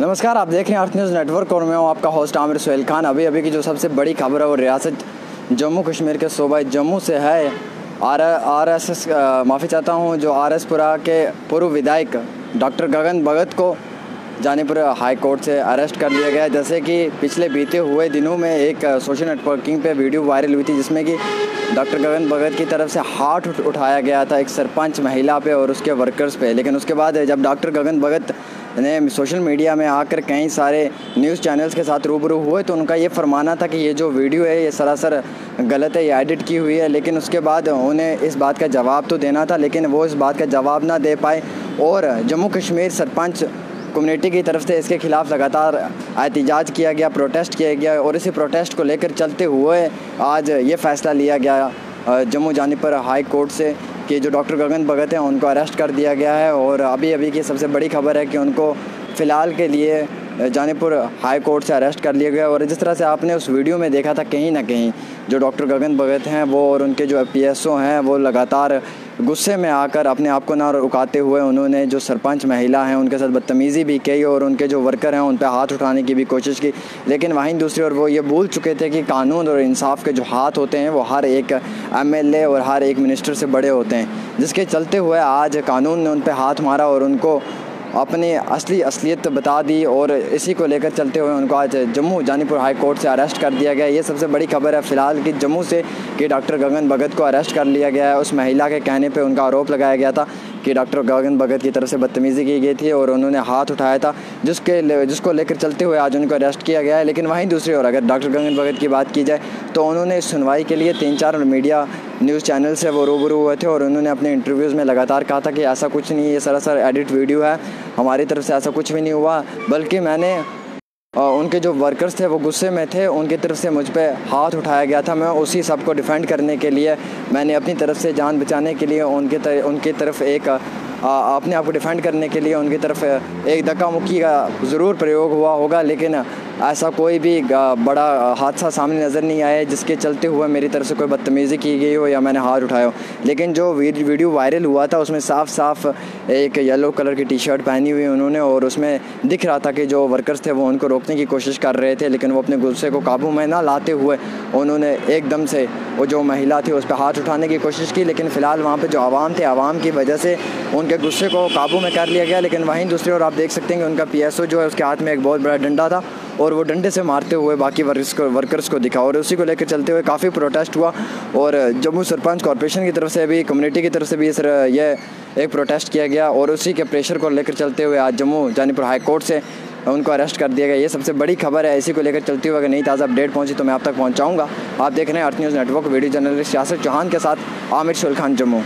نمسکار، آپ دیکھ رہے ہیں آرتھ نیوز نیٹ ورک اور میں ہوں آپ کا ہوسٹ عامر سہیل خان۔ ابھی ابھی کی جو سب سے بڑی خبر ہے وہ ریاست جموں کشمیر کے صوبہ جموں سے ہے۔ آر آر ایس ایس معافی چاہتا ہوں، جو آر ایس پورا کے پورو ودھائک ڈاکٹر گگن بھگت کو جانب ہائی کورٹ سے اریسٹ کر لیا گیا جیسے کہ پچھلے بیتے ہوئے دنوں میں ایک سوشل نیٹ ورکنگ پہ ویڈیو وائرل ہوئی تھی، جس میں کہ ڈاکٹر گگن بھگت کی طرف سے ہاتھ اٹھایا گیا تھا ایک سرپنچ مہیلا پہ اور اس کے ورکرز پہ۔ لیکن اس کے بعد جب ڈاکٹر گگن بھگت نے سوشل میڈیا میں آ کر کئی سارے نیوز چینلز کے ساتھ روبرو ہوئے تو ان کا یہ فرمانا تھا کہ یہ جو ویڈیو ہے، یہ سراسر غلط ہے، یہ ایڈٹ کی ہوئی ہے۔ لیکن اس کے بعد انہیں اس بات کا جواب تو دینا تھا، لیکن وہ اس بات کا جواب نہ دے پائے۔ اور جموں کشمیر سرپنچ کمیونٹی کی طرف سے اس کے خلاف لگاتار احتجاج کیا گیا، پروٹیسٹ کیا گیا اور اسی پروٹیسٹ کو لے کر چلتے ہوئے آج یہ فیصلہ لیا گیا جموں جانے پر ہائی کورٹ سے کہ جو ڈاکٹر گگن بھگت ہیں ان کو اریسٹ کر دیا گیا ہے اور ابھی ابھی کی سب سے بڑی خبر ہے کہ ان کو فی الحال کے لیے جانے پر ہائی کورٹ سے اریسٹ کر لیا گیا اور جس طرح سے آپ نے اس ویڈیو میں دیکھا تھا کہیں نہ کہیں جو ڈاکٹر گگن بھگت ہیں وہ اور ان کے جو پی ایس او ہیں وہ لگاتار غصے میں آ کر اپنے آپ کو نہ رکاتے ہوئے انہوں نے جو سرپنچ مہیلا ہیں، ان کے ساتھ بدتمیزی بھی کی اور ان کے جو ورکر ہیں، ان پہ ہاتھ اٹھانے کی بھی کوشش کی۔ لیکن وہیں دوسری اور وہ یہ بھول چکے تھے کہ قانون اور انصاف کے جو ہاتھ ہوتے ہیں، وہ ہر ایک ایم ایل اے اور ہر ایک منسٹر سے بڑے ہوتے ہیں۔ جس کے چلتے ہوئے آج قانون نے ان پہ ہاتھ مارا اور ان کو اپنی اصلی اصلیت بتا دی اور اسی کو لے کر چلتے ہوئے ان کو آج جموں جانی پور ہائی کورٹ سے اریسٹ کر دیا گیا یہ سب سے بڑی خبر ہے فی الحال کہ جموں سے کہ ڈاکٹر گگن بھگت کو اریسٹ کر لیا گیا ہے۔ اس مہیلا کے کہنے پہ ان کا آروپ لگایا گیا تھا۔ کہ ڈاکٹر گاگن بھگت کی طرف سے بدتمیزی کی گئی تھی اور انہوں نے ہاتھ اٹھایا تھا، جس کے جس کو لے کر چلتے ہوئے آج ان کو اریسٹ کیا گیا ہے، لیکن وہیں دوسری اور اگر ڈاکٹر گاگن بھگت کی بات کی جائے تو انہوں نے اس سنوائی کے لیے تین چار میڈیا نیوز چینل سے وہ روبرو ہوئے تھے اور انہوں نے اپنے انٹرویوز میں لگاتار کہا تھا کہ ایسا کچھ نہیں، یہ سراسر ایڈٹ ویڈیو ہے، ہماری طرف سے ایسا کچھ بھی نہیں ہوا، بلکہ میں نے ان کے جو ورکرز تھے وہ غصے میں تھے، ان کی طرف سے مجھ پہ ہاتھ اٹھایا گیا تھا۔ میں اسی سب کو ڈیفینڈ کرنے کے لیے، میں نے اپنی طرف سے جان بچانے کے لیے ان کے ان کی طرف ایک اپنے آپ کو ڈیفینڈ کرنے کے لیے ان کی طرف ایک دکا مکی کا ضرور پریوگ ہوا ہوگا۔ لیکن ایسا کوئی بھی بڑا حادثہ سامنے نظر نہیں آیا جس کے چلتے ہوئے میری طرف سے کوئی بدتمیزی کی گئی ہو یا میں نے ہاتھ اٹھایا ہو۔ لیکن جو ویڈیو وائرل ہوا تھا، اس میں صاف صاف ایک یلو کلر کی ٹی شرٹ پہنی ہوئی انہوں نے اور اس میں دکھ رہا تھا کہ جو ورکرز تھے وہ ان کو روکنے کی کوشش کر رہے تھے، لیکن وہ اپنے غصے کو قابو میں نہ لاتے ہوئے انہوں نے ایک دم سے وہ جو مہیلا تھی اس پہ ہاتھ اٹھانے کی کوشش کی، لیکن فی الحال وہاں پہ جو عوام تھے، عوام کی وجہ سے ان کے غصے کو قابو میں کر لیا گیا۔ لیکن وہیں دوسری اور آپ دیکھ سکتے ہیں کہ ان کا پی ایس او جو ہے، اس کے ہاتھ میں ایک بہت بڑا ڈنڈا تھا اور وہ ڈنڈے سے مارتے ہوئے باقی ورکرز کو، ورکرس کو دکھا۔ اور اسی کو لے کے چلتے ہوئے کافی پروٹیسٹ ہوا۔ اور جموں سرپنچ کارپوریشن کی طرف سے بھی، کمیونٹی کی طرف سے بھی یہ ایک پروٹیسٹ کیا گیا۔ اور اسی کے پریشر کو لے کر چلتے ہوئے آج جموں یعنی پر ہائی کورٹ سے ان کو اریسٹ کر دیا گیا۔ یہ سب سے بڑی خبر ہے۔ اسی کو لے کر چلتی ہوئی اگر نہیں تازہ اپڈیٹ پہنچی تو میں آپ تک پہنچاؤں گا۔ آپ دیکھ رہے ہیں earth news network video journalist Yasir Chauhan کے ساتھ، عامر شلخان جموں۔